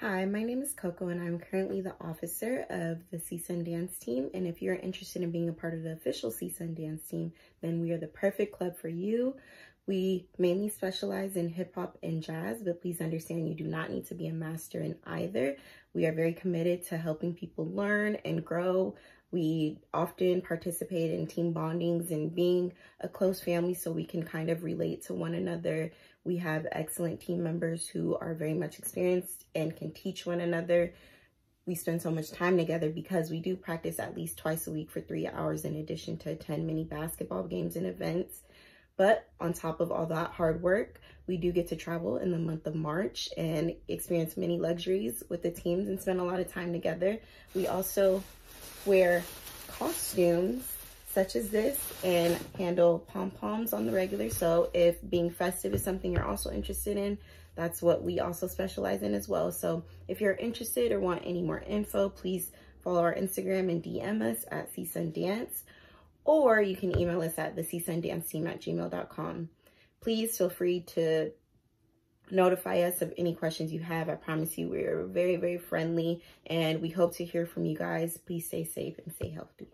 Hi, my name is Coco and I'm currently the officer of the CSUN dance team. And if you're interested in being a part of the official CSUN dance team, then we are the perfect club for you. We mainly specialize in hip hop and jazz, but please understand you do not need to be a master in either. We are very committed to helping people learn and grow. We often participate in team bondings and being a close family so we can kind of relate to one another. We have excellent team members who are very much experienced and can teach one another. We spend so much time together because we do practice at least twice a week for three hours in addition to 10 mini basketball games and events. But on top of all that hard work, we do get to travel in the month of March and experience many luxuries with the teams and spend a lot of time together. We also wear costumes such as this and handle pom-poms on the regular. So if being festive is something you're also interested in, that's what we also specialize in as well. So if you're interested or want any more info, please follow our Instagram and DM us at CSUN Dance, or you can email us at the CSUN Dance Team at gmail.com. Please feel free to notify us of any questions you have. I promise you we're very, very friendly and we hope to hear from you guys. Please stay safe and stay healthy.